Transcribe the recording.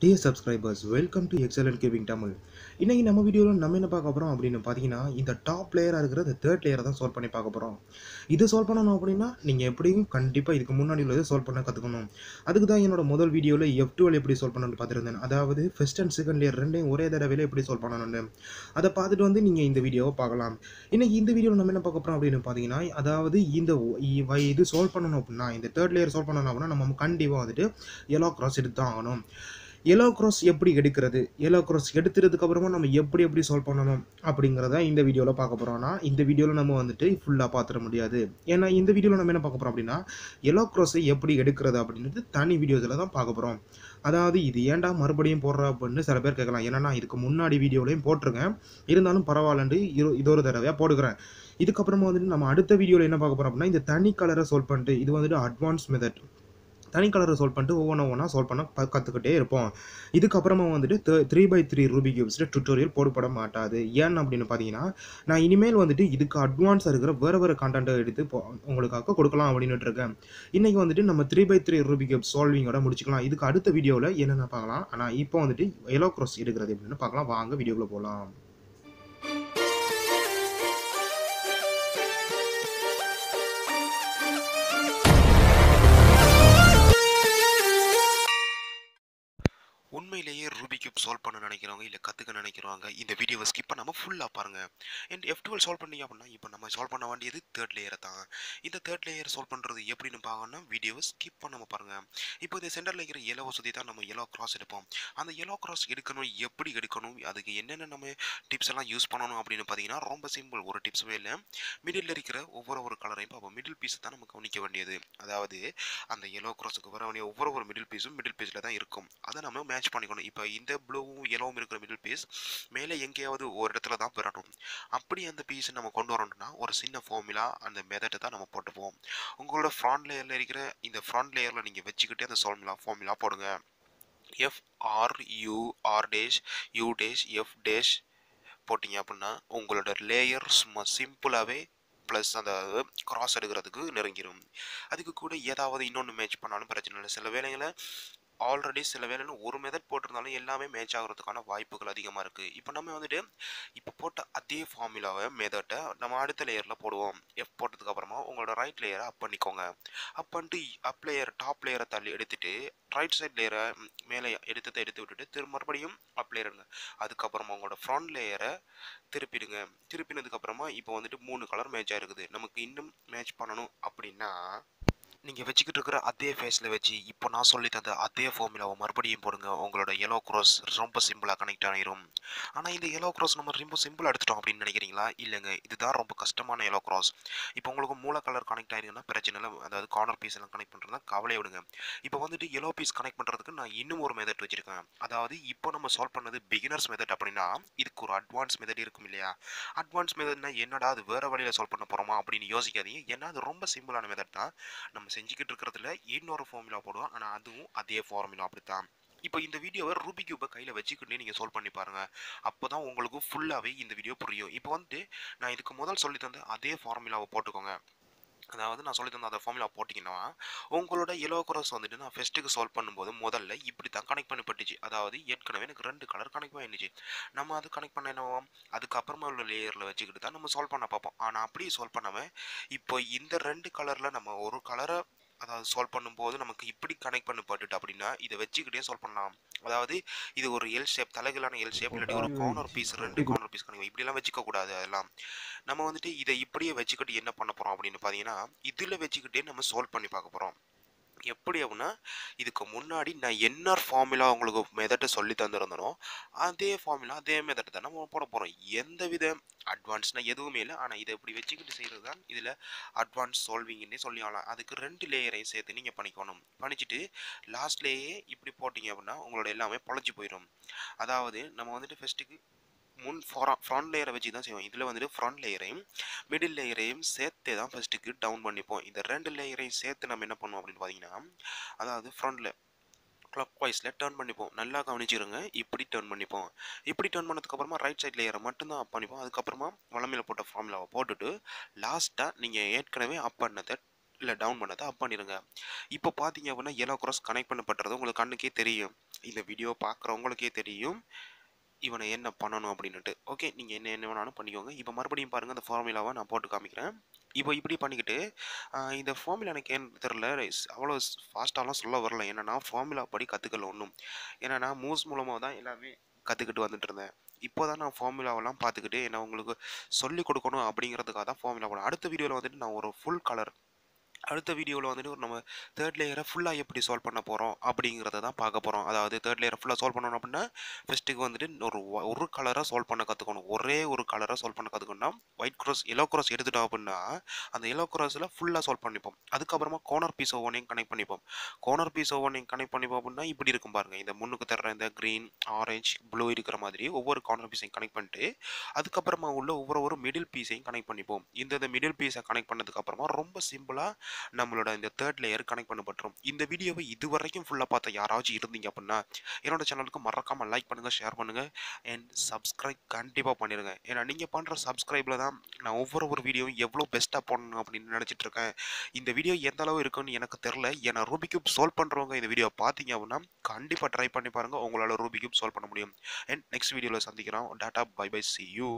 Dear subscribers welcome to excellent cubing Tamil இன்றைக்கி நம்ம வீடியோவில் நம்ம என்ன பார்க்க போகிறோம் அப்படின்னு பார்த்தீங்கன்னா இந்த டாப் லேயராக இருக்கிற இந்த தேர்ட் லேயரை தான் சால்வ் பண்ணி பார்க்க போகிறோம் இது சால்வ் பண்ணணும் அப்படின்னா நீங்கள் எப்படியும் கண்டிப்பாக இதுக்கு முன்னாடி உள்ளதை சால்வ் பண்ண கற்றுக்கணும் அதுக்கு தான் என்னோட முதல் வீடியோவில் எஃப் டுவெல் எப்படி சால்வ் பண்ணணும்னு பார்த்துருந்தேன். அதாவது ஃபஸ்ட் அண்ட் செகண்ட் லேயர் ரெண்டையும் ஒரே தடவையில் எப்படி சால்வ் பண்ணணும்னு. அதை பார்த்துட்டு வந்து நீங்கள் இந்த வீடியோவை பார்க்கலாம். இன்றைக்கி இந்த வீடியோவில் நம்ம என்ன பார்க்க போகிறோம் அப்படின்னு பார்த்தீங்கன்னா அதாவது இந்த ஒ- இ- வை- இது சால்வ் பண்ணணும் அப்படின்னா இந்த தேர்ட் லேயர் சால்வ் பண்ணணும் அப்படின்னா நம்ம கண்டிப்பாக வந்துட்டு எல்லோ கிராஸ் எடுத்து தான் ஆகணும். எல்லோ க்ராஸ் எப்படி எடுக்கிறது? எல்லோ க்ராஸ் எடுத்துறதுக்கு அப்புறமா நம்ம எப்படி எப்படி சால்வ் பண்ணணும் அப்படிங்கிறத இந்த வீடியோவில் பார்க்க போகிறோம்னா இந்த வீடியோவில் நம்ம வந்துட்டு ஃபுல்லாக பார்த்துட முடியாது. ஏன்னா இந்த வீடியோவில் நம்ம என்ன பார்க்க போகிறோம் அப்படின்னா எல்லோ க்ராஸை எப்படி எடுக்கிறது அப்படின்றது தனி வீடியோஸில் தான் பார்க்க போகிறோம் அதாவது இது ஏன்டா மறுபடியும் போடுற அப்படின்னு சில பேர் கேட்கலாம். ஏன்னா நான் இதுக்கு முன்னாடி வீடியோலையும் போட்டிருக்கேன். இருந்தாலும் பரவாயில்லன்ட்டு இது ஒரு தடவையாக போட்டுக்கிறேன் இதுக்கப்புறமா வந்துட்டு நம்ம அடுத்த வீடியோவில் என்ன பார்க்க போகிறோம் அப்படின்னா இந்த தனி கலரை சால்வ் பண்ணிட்டு இது வந்துட்டு அட்வான்ஸ் மெத்தட் தனி கலரை சால்வ் பண்ணிட்டு ஒவ்வொன்றா ஒவ்வொன்றா சால்வ் பண்ண கற்றுக்கிட்டே இருப்போம். இதுக்கப்புறமா வந்துட்டு த்ரீ பை த்ரீ ரூபி கியூப்ஸில் டுட்டோரியல் போடப்பட மாட்டாது. ஏன் அப்படின்னு பார்த்தீங்கன்னா நான் இனிமேல் வந்துட்டு இதுக்கு அட்வான்ஸாக இருக்கிற வேறு வேறு கண்டென்ட்டை எடுத்து உங்களுக்காக கொடுக்கலாம் அப்படின்ட்டு இருக்கேன். இன்றைக்கி வந்துட்டு நம்ம three by three Rubik cube சால்விங்கோட முடிச்சுக்கலாம். இதுக்கு அடுத்த வீடியோவில் என்னென்ன பார்க்கலாம்? ஆனால் இப்போ வந்துட்டு எலோ க்ரோஸ் எடுக்கிறது எப்படின்னு பார்க்கலாம். வாங்க வீடியோக்குள்ளே போகலாம் சால்வ் பண்ண நினைக்கிறவங்க இல்லை கற்றுக்க நினைக்கிறவங்க இந்த வீடியோவை ஸ்கிப் பண்ணாமல் ஃபுல்லாக பாருங்கள் அண்ட் எஃப் டுவெல் சால்வ் பண்ணி அப்படின்னா இப்போ நம்ம சால்வ் பண்ண வேண்டியது தேர்ட் லேயரை தான். இந்த தேர்ட் லேயர் சால்வ் பண்ணுறது எப்படின்னு பார்க்கணும்னா வீடியோவை ஸ்கிப் பண்ணாமல் பாருங்கள் இப்போ இந்த சென்டரில் இருக்கிற எல்லோவை சுற்றி தான் நம்ம எல்லோ கிராஸ் எடுப்போம். அந்த எல்லோ கிராஸ் எடுக்கணும் எப்படி எடுக்கணும் அதுக்கு என்னென்ன நம்ம டிப்ஸ் எல்லாம் யூஸ் பண்ணணும் அப்படின்னு பார்த்தீங்கன்னா ரொம்ப சிம்பிள் ஒரு டிப்ஸுமே இல்லை. மிடில் இருக்கிற ஒவ்வொரு ஒரு கலரையும் பார்ப்போம். மிடில் பீஸ் தான் நம்ம கவனிக்க வேண்டியது. அதாவது அந்த எல்லோ கிராஸுக்கு வர வேண்டிய ஒவ்வொரு ஒரு மிடில் பீஸும் மிடில் பீஸில் தான் இருக்கும். அதை நம்ம மேட்ச் பண்ணிக்கணும். இப்போ இந்த ப்ளூவும் எல்லோவும் இருக்கிற மிடில் பீஸ் மேலே எங்கேயாவது ஒரு இடத்துல தான் பெறணும். அப்படி அந்த பீஸை நம்ம கொண்டு வரணும்னா ஒரு சின்ன ஃபார்முலா அந்த மெதட்டை தான் நம்ம போட்டுப்போம். உங்களோட ஃப்ரண்ட் லேயரில் இருக்கிற இந்த ஃப்ரண்ட் லேயரில் நீங்கள் வச்சுக்கிட்டே அந்த ஃபார்முலா ஃபார்முலா போடுங்க. F R U R dash U dash F dash போட்டிங்க அப்படின்னா உங்களோட லேயர் சும்மா சிம்பிளாகவே ப்ளஸ் அந்த கிராஸ் எடுக்கிறதுக்கு நெருங்கிடும் அதுக்கு கூட ஏதாவது இன்னொன்று மேட்ச் பண்ணாலும் பிரச்சனை இல்லை. சில வேலைகளை ஆல்ரெடி சில வேலையில் ஒரு மெதட் போட்டிருந்தாலும் எல்லாமே மேட்ச் ஆகிறதுக்கான வாய்ப்புகள் அதிகமாக இருக்குது இப்போ நம்ம வந்துட்டு இப்போ போட்ட அதே ஃபார்முலாவை மெதட்டை நம்ம அடுத்த லேயரில் போடுவோம். எஃப் போட்டதுக்கு அப்புறமா உங்களோட ரைட் லேயரை அப் பண்ணிக்கோங்க. அப் பண்ணிட்டு அப் லேயர் டாப் லேயரை தள்ளி எடுத்துட்டு ரைட் சைட் லேயரை மேலே எடுத்ததை எடுத்து விட்டுட்டு திரும்ப மறுபடியும் அப் லேயருங்க அதுக்கப்புறமா உங்களோட ஃப்ரண்ட் லேயரை திருப்பிடுங்க. திருப்பினதுக்கப்புறமா இப்போ வந்துட்டு மூணு கலர் மேட்ச் ஆகிருக்குது நமக்கு இன்னும் மேட்ச் பண்ணணும் அப்படின்னா நீங்கள் வச்சுக்கிட்டு இருக்கிற அதே ஃபேஸில் வச்சு இப்போ நான் சொல்லி தந்த அதே ஃபார்முலாவை மறுபடியும் போடுங்க. உங்களோட எல்லோ க்ராஸ் ரொம்ப சிம்பிளாக கனெக்ட் ஆகிரும் ஆனால் இந்த எல்லோ க்ராஸ் நம்ம ரொம்ப சிம்பிளாக எடுத்துட்டோம் அப்படின்னு நினைக்கிறீங்களா? இல்லைங்க. இதுதான் ரொம்ப கஷ்டமான எல்லோ க்ராஸ் இப்போ உங்களுக்கு மூல கலர் கனெக்ட் ஆகிருக்குன்னா பிரச்சனை இல்லை. அதாவது கார்னர் பீஸ் எல்லாம் கனெக்ட் பண்ணுறதுனா கவலையை விடுங்க. இப்போ வந்துட்டு எல்லோ பீஸ் கனெக்ட் பண்ணுறதுக்கு நான் இன்னும் ஒரு மெத்தட் வச்சுருக்கேன். அதாவது இப்போ நம்ம சால்வ் பண்ணது பிகினர்ஸ் மெத்தட் அப்படின்னா இதுக்கு ஒரு அட்வான்ஸ் மெத்தட் இருக்கும் இல்லையா? அட்வான்ஸ் மெத்தட்னா என்னடா அது வேறு வழியில் சால்வ் பண்ண போகிறோமா அப்படின்னு யோசிக்காதீங்க. ஏன்னா அது ரொம்ப சிம்பிளான மெத்தட் தான். நம்ம செஞ்சுக்கிட்டு இருக்கிறதுல இன்னொரு ஃபார்முலா போடுவோம் ஆனால் அதுவும் அதே ஃபார்முலா அப்படித்தான். இப்போ இந்த வீடியோவை ரூபி கியூபை கையில் வச்சுக்கிட்டு நீங்கள் சால்வ் பண்ணி பாருங்கள் அப்போ தான் உங்களுக்கு ஃபுல்லாகவே இந்த வீடியோ புரியும். இப்போ வந்துட்டு நான் இதுக்கு முதல் சொல்லி தந்த அதே ஃபார்முலாவை போட்டுக்கோங்க. நான் சொல்லி தந்த அந்த ஃபார்முலா போட்டிங்கன்னா உங்களோட எல்லோ cross வந்துட்டு நான் ஃபெஸ்ட்டுக்கு சால்வ் பண்ணும்போது முதல்ல இப்படி தான் கனெக்ட் பண்ணப்பட்டுச்சு. அதாவது ஏற்கனவே எனக்கு ரெண்டு கலர் கனெக்ட் பண்ணிச்சு நம்ம அது கனெக்ட் பண்ண என்ன அதுக்கப்புறமா உள்ள லேயரில் வச்சுக்கிட்டு தான் நம்ம சால்வ் பண்ண பார்ப்போம். ஆனால் அப்படியே சால்வ் பண்ணாமல் இப்போ இந்த ரெண்டு கலரில் நம்ம ஒரு கலரை அதாவது சால்வ் பண்ணும்போது நமக்கு இப்படி கனெக்ட் பண்ணப்பட்டுட்டு அப்படின்னா இதை வச்சுக்கிட்டே சால்வ் பண்ணலாம். அதாவது இது ஒரு எல் ஷேப் தலைகளான எல் ஷேப் இல்லாட்டி ஒரு கார்னர் பீஸ் ரெண்டு கார்னர் பீஸ் கனெக்ட் இப்படிலாம் வச்சுக்க கூடாது அதெல்லாம். நம்ம வந்துட்டு இதை இப்படியே வச்சுக்கிட்டு என்ன பண்ண போகிறோம் அப்படின்னு பார்த்தீங்கன்னா இதில் வச்சுக்கிட்டே நம்ம சால்வ் பண்ணி பார்க்க போகிறோம் எப்படி அப்படின்னா இதுக்கு முன்னாடி நான் என்ன ஃபார்முலா உங்களுக்கு மெதட்டை சொல்லி தந்திருந்தனோ அதே ஃபார்முலா அதே மெதட்டை தான் நம்ம போட போகிறோம் எந்த வித அட்வான்ஸ்னால் எதுவுமே இல்லை. ஆனால் இதை இப்படி வச்சுக்கிட்டு செய்கிறது தான் இதில் அட்வான்ஸ் சால்விங்னே சொல்லி ஆகலாம் அதுக்கு ரெண்டு லேயரையும் சேர்த்து நீங்கள் பண்ணிக்கணும். பண்ணிச்சுட்டு லாஸ்ட்லேயே இப்படி போட்டிங்க அப்படின்னா உங்களோட எல்லாமே பொழைச்சி போயிடும். அதாவது நம்ம வந்துட்டு ஃபஸ்ட்டுக்கு முன் ஃப்ரண்ட் லேயரை வச்சு தான் செய்வோம். இதில் வந்துட்டு ஃப்ரண்ட் லேயரையும் மிடில் லேயரையும் சேர்த்தே தான் ஃபஸ்ட்டுக்கு டவுன் பண்ணிப்போம். இந்த ரெண்டு லேயரையும் சேர்த்து நம்ம என்ன பண்ணுவோம் அப்படின்னு பார்த்தீங்கன்னா அதாவது ஃப்ரண்ட்டில் கிளாக் வைஸில் டேர்ன் பண்ணிப்போம். நல்லா கவனிச்சிருங்க. இப்படி டேர்ன் பண்ணிப்போம். இப்படி டேர்ன் பண்ணதுக்கப்புறமா ரைட் சைட் லேயரை மட்டும்தான் அப் பண்ணிப்போம். அதுக்கப்புறமா வளமையில் போட்ட ஃபார்முலாவை போட்டுட்டு லாஸ்ட்டாக நீங்கள் ஏற்கனவே அப் பண்ணதை இல்லை டவுன் பண்ணதை அப் பண்ணிடுங்க இப்போ பார்த்தீங்க அப்படின்னா எல்லோ க்ராஸ் கனெக்ட் பண்ணப்பட்டுறது உங்களுக்கு கண்ணுக்கே தெரியும். இந்த வீடியோ பார்க்குறவங்களுக்கே தெரியும். இவனை என்ன பண்ணணும் அப்படின்ட்டு ஓகே நீங்கள் என்ன என்ன வேணாலும் பண்ணிக்கோங்க. இப்போ மறுபடியும் பாருங்கள் அந்த ஃபார்முலாவை நான் போட்டு காமிக்கிறேன். இப்போ இப்படி பண்ணிக்கிட்டு இந்த ஃபார்முலா எனக்கு ஏன் தெரில அவ்வளோ ஃபாஸ்ட்டாலாம் சொல்ல வரல. என்னன்னா ஃபார்முலா படி கற்றுக்கல ஒன்றும் ஏன்னா நான் மூவ்ஸ் மூலமாக தான் எல்லாமே கற்றுக்கிட்டு வந்துட்டு இருந்தேன். இப்போ தான் நான் ஃபார்முலாவெல்லாம் பார்த்துக்கிட்டு என்ன உங்களுக்கு சொல்லிக் கொடுக்கணும் அப்படிங்கிறதுக்காக தான் ஃபார்முலா போனேன் அடுத்த வீடியோவில் வந்துட்டு நான் ஒரு ஃபுல் கலர் அடுத்த வீடியோவில் வந்துட்டு ஒரு நம்ம தேர்ட் லேயரை ஃபுல்லாக எப்படி சால்வ் பண்ண போகிறோம் அப்படிங்கிறத தான் பார்க்க போகிறோம் அதாவது தேர்ட் லேயரை ஃபுல்லாக சால்வ் பண்ணணும் அப்படின்னா ஃபஸ்ட்டுக்கு வந்துட்டு ஒரு ஒரு கலரை சால்வ் பண்ண கற்றுக்கணும் ஒரே ஒரு கலரை சால்வ் பண்ண கற்றுக்கணும்னா ஒயிட் க்ராஸ் எல்லோ க்ராஸ் எடுத்துட்டோம் அப்படின்னா அந்த எல்லோ க்ராஸில் ஃபுல்லாக சால்வ் பண்ணிப்போம். அதுக்கப்புறமா கோனர் பீஸ் ஒவ்வொன்றையும் கனெக்ட் பண்ணிப்போம். கோனர் பீஸ் ஒவ்வொன்றையும் கனெக்ட் பண்ணிப்போம் அப்படின்னா இப்படி இருக்கும் பாருங்கள் இந்த முன்னுக்கு தர்ற இந்த க்ரீன் ஆரஞ்சு ப்ளூ இருக்கிற மாதிரி ஒவ்வொரு கார்னர் பீஸையும் கனெக்ட் பண்ணிட்டு அதுக்கப்புறமா உள்ள ஒவ்வொரு ஒரு மிடில் பீஸையும் கனெக்ட் பண்ணிப்போம். இந்த இந்த மிடில் பீஸை கனெக்ட் பண்ணதுக்கப்புறமா ரொம்ப சிம்பிளாக நம்மளோட இந்த தேர்ட் லேயர் கனெக்ட் பண்ணப்பட்டுரும். இந்த வீடியோவை இது வரைக்கும் ஃபுல்லாக பார்த்த யாராச்சும் இருந்தீங்க அப்படின்னா என்னோட சேனலுக்கு மறக்காமல் லைக் பண்ணுங்கள் ஷேர் பண்ணுங்கள் அண்ட் சப்ஸ்கிரைப் கண்டிப்பாக பண்ணிடுங்க ஏன்னா நீங்கள் பண்ணுற சப்ஸ்கிரைபில் தான் நான் ஒவ்வொரு ஒரு வீடியோவும் எவ்வளோ பெஸ்ட்டாக போடணும் அப்படின்னு நினச்சிட்டு இருக்கேன். இந்த வீடியோ எந்த அளவு இருக்குன்னு எனக்கு தெரில ஏன்னா ரூபி கியூப் சால்வ் பண்ணுறவங்க இந்த வீடியோ பார்த்தீங்க அப்படின்னா கண்டிப்பாக ட்ரை பண்ணி பாருங்கள் உங்களால் ரூபி கியூப் சால்வ் பண்ண முடியும். அண்ட் நெக்ஸ்ட் வீடியோவில் சந்திக்கிறோம். Tata bye bye see you